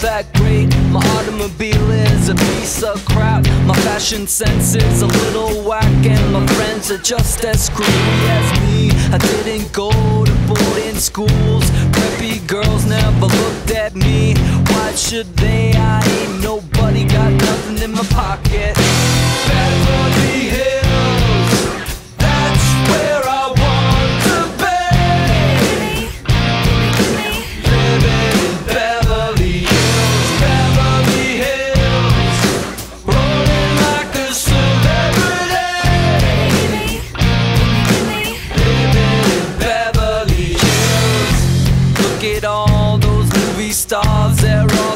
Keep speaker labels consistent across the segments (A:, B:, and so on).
A: that great. My automobile is a piece of crap. My fashion sense is a little whack, and my friends are just as screwy as me. I didn't go to boarding schools. Preppy girls never looked at me. Why should they? I ain't nobody, got nothing in my pocket.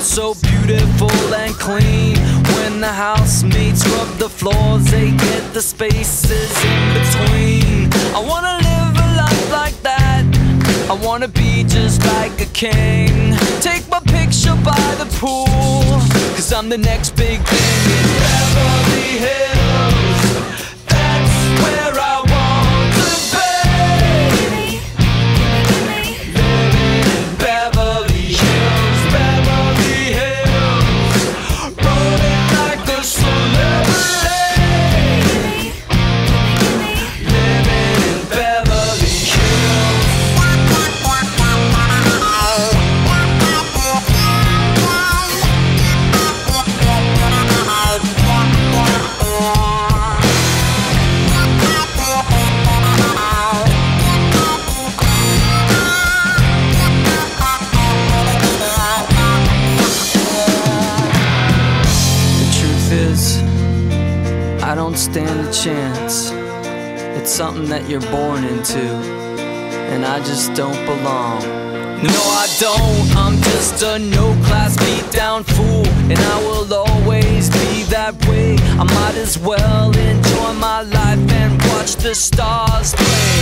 A: So beautiful and clean. When the housemates rub the floors, they get the spaces in between. I wanna live a life like that. I wanna be just like a king. Take my picture by the pool, cause I'm the next big thing I don't stand a chance. It's something that you're born into, and I just don't belong. No, I don't. I'm just a no class beat down fool, and I will always be that way. I might as well enjoy my life and watch the stars play.